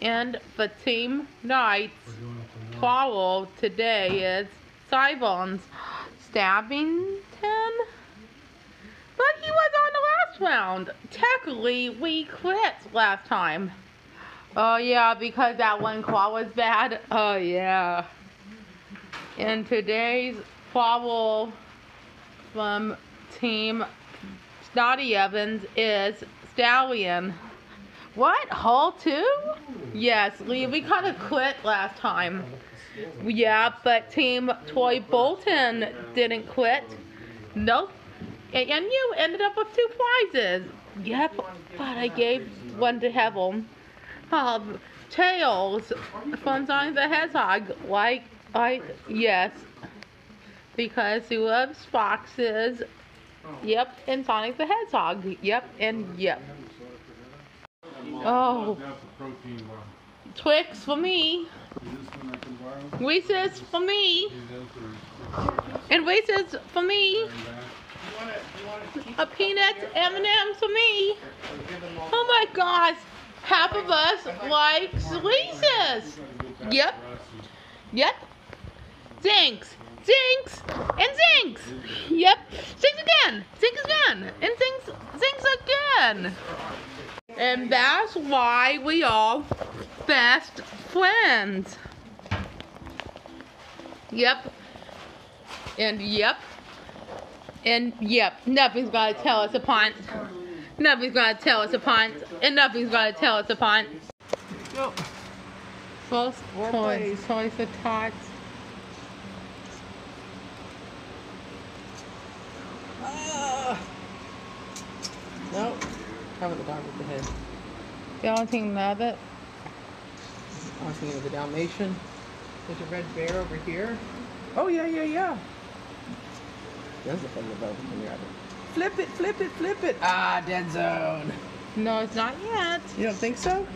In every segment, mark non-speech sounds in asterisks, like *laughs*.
And the team Knights follow today is Cybons Stabbington. But he was on the last round. Technically, we quit last time. Oh yeah, because that one claw was bad. Oh yeah. And today's follow from Team Snotty Evans is Stallion. What? Hall two? Yes, we kind of quit last time. Yeah, but Team Troy Bolton didn't quit. Nope. And, you ended up with two prizes. Yep, but I gave one to Hevel. Um, Tails from Sonic the Hedgehog. Like, I, yes. Because he loves foxes. Yep, and Sonic the Hedgehog. Yep, and yep. Oh, That's a protein bar. Twix for me. Is this one I? Reese's for me. Is this or- And Reese's for me. A peanut M&M for me. Oh my gosh. Half of us likes Reese's. Yep. Yep. Zinks. Zinks. And Zinks. Yep. Zinks again. Zinks again. And Zinks. Zinks again. And that's why we are best friends. Yep. And yep. And yep, nothing's gonna tell us a apart. Nothing's gonna tell us apart. And nothing's gonna tell us apart. Go. First toys, toys for tots. Ah. No. Cover the dog with the head. Valentine Rabbit. I was thinking of the Dalmatian. There's a red bear over here. Oh yeah, yeah, yeah. That's the thing about the rabbit. Flip it, flip it, flip it. Ah, dead zone. No, it's not yet. You don't think so?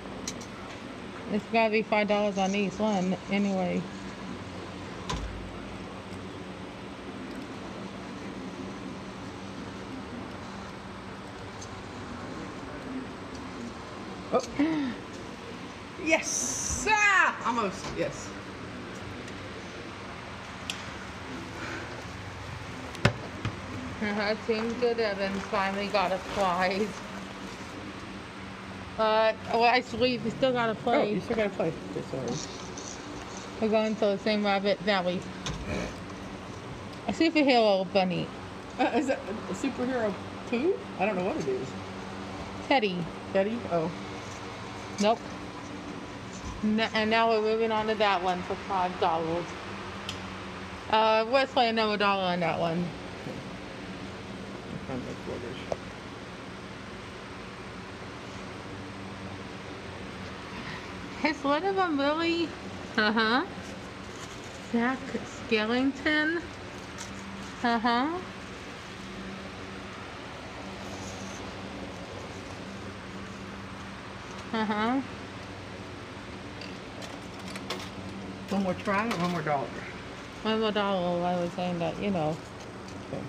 It's gotta be five dollars on each one anyway. Oh. *gasps* yes. Ah, almost. Yes. Team Good Evans finally got a prize. Uh, well, actually, we still gotta Oh, play. you still got a play. Okay. We're going to the same rabbit valley. A superhero bunny. Uh, is that a superhero poo? I don't know what it is. Teddy. Teddy? Oh. Nope. And now we're moving on to that one for five dollars. Uh, let's play another dollar on that one. I found my quarters. Is one of them really? Uh huh. Jack Skellington. Uh huh. Uh huh. One more try or one more dollar? One more dollar. I was saying that, you know. Okay.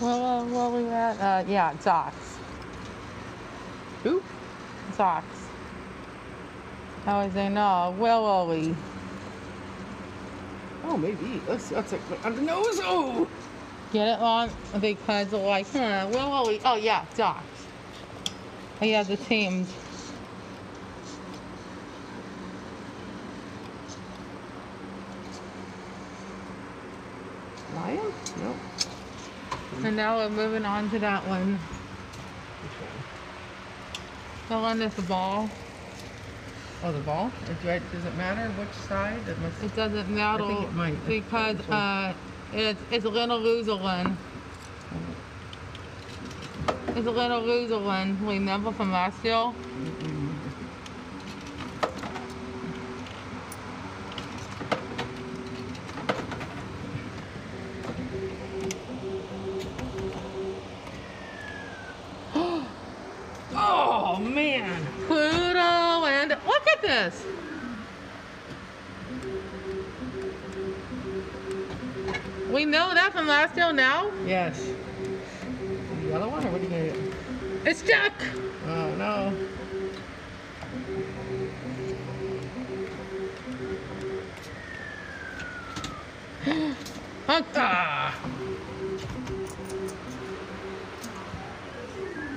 Well, uh, where we at? Uh, yeah, Zox. Who? Zox. I was saying, no, Will Ollie. Oh, maybe. Let's, that's like under the nose. Oh! Get it on because like, huh, Will Ollie. Oh, yeah, Zox. Oh, yeah, the teams. Lion? No. And now we're moving on to that one. Which one? The one that's the ball. Oh, the ball? Right- Does it matter which side? It must. It doesn't matter it might. because uh, it's, it's a little one. It's a little loser one. Remember from last year? *gasps* Oh man! Pluto and look at this. Know that from last year now. Yes. The yellow one, or what are you gonna do? It's stuck. Oh no. *gasps* Ah.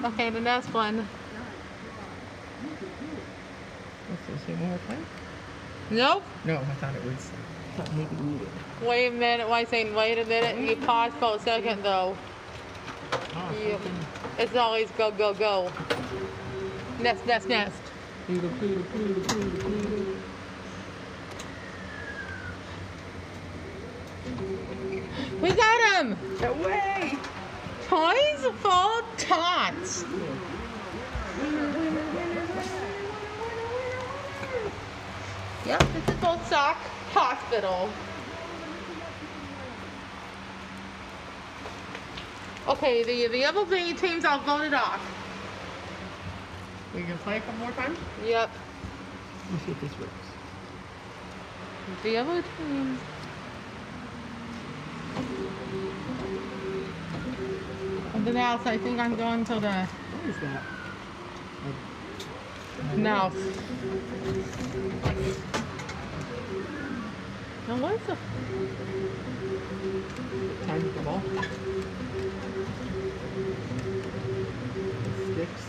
Okay, the next one. Let's see one more time. Nope. No, I thought it was. I thought maybe we did. Wait a minute. Why saying wait a minute? You pause for a second though. Oh, You, it's always go go go. Next, next, next. Poodle, poodle, poodle, poodle, poodle. We got him. Away! Toys for tots. Yep, this is Old Sock Hospital. Okay, the the other three teams are voted off. We can play a couple more times? Yep, Let's see if this works. the other team. And then else, I think I'm going to the What is that? now. Now what's the Time the ball. Sticks.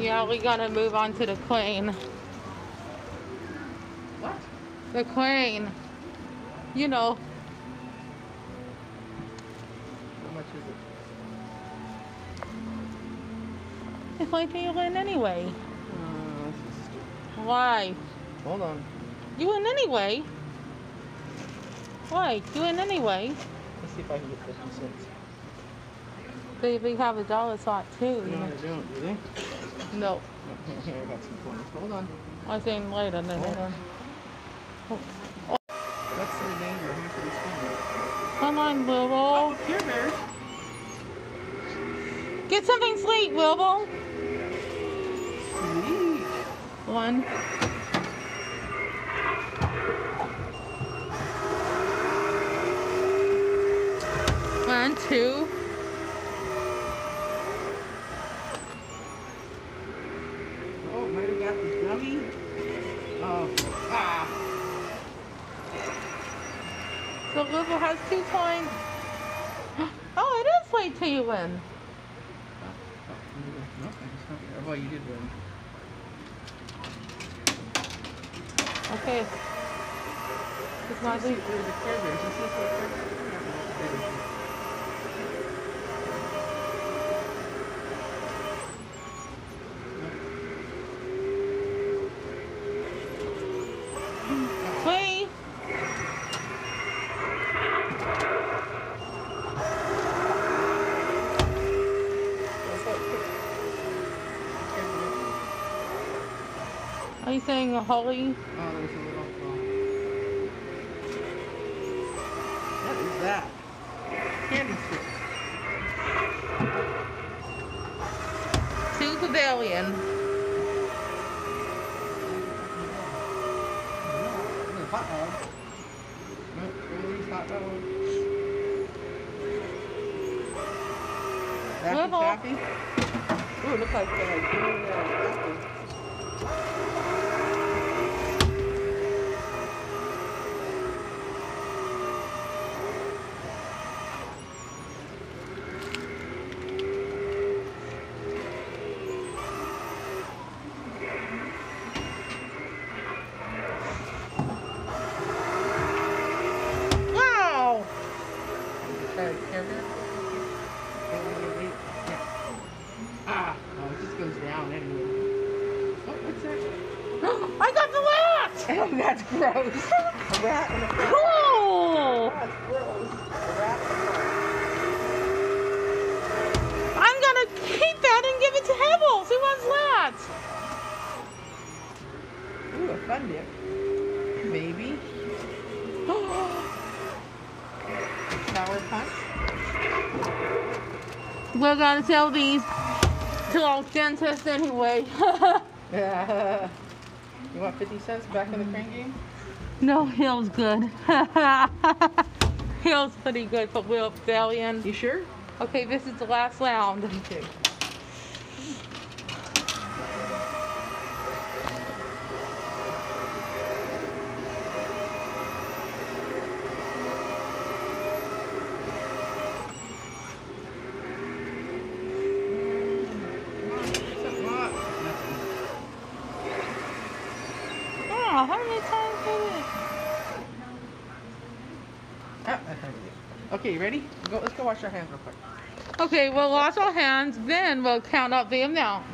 Yeah, we gotta move on to the crane. What? The crane. You know, How much is it? it's like you win anyway. Uh, this is stupid. Why? Hold on. You win anyway. Why? You win anyway. Let's see if I can get 50 cents. They, they have a dollar slot too. No, they don't, do they? No, Oh, here, here, I got some coins. Hold on. I saying later. No, no, no. What's the remainder? How much are we spending? Come on, Wilbur. Oh, Care Bears. Get something sweet, Wilbur. One. One, two. Oh, might have got the dummy. Oh, ah. So Wilbur has two points. Oh, it is wait till you win. No, I just not. Well, you did win. Okay. It's my Let's see, lead. where's the Care Bears? Let's see if they're- There we go. Wait. Are you saying a holy? Oh, there's a little. What is that? Candy stick. Two pavilion. Hot dog. Nope, one of these hot Little. Taffy. Ooh, looks like uh, apple. Wow! Try a Care Bear? Wait, wait, wait. Yeah. Ah! Oh, it just goes down anyway. Oh, what's that? I got the rat! Oh, *laughs* that's gross. A rat and a. Cool! That's gross. A rat and a frog. I'm gonna keep that and give it to Hebbles. Who wants that? Ooh, a fun dip. Maybe. *gasps* Sour punch. We're gonna sell these to our dentist anyway. *laughs* *laughs* Yeah. You want 50 cents back in the crane game? no, Hill's good. *laughs* Hill's pretty good for Will Stallion. You sure? Okay, this is the last round. Okay. Oh, how many times did it? Ah, I found it. Okay, ready? Go, let's go wash our hands real quick. Okay, we'll wash our hands, then we'll count up the amount.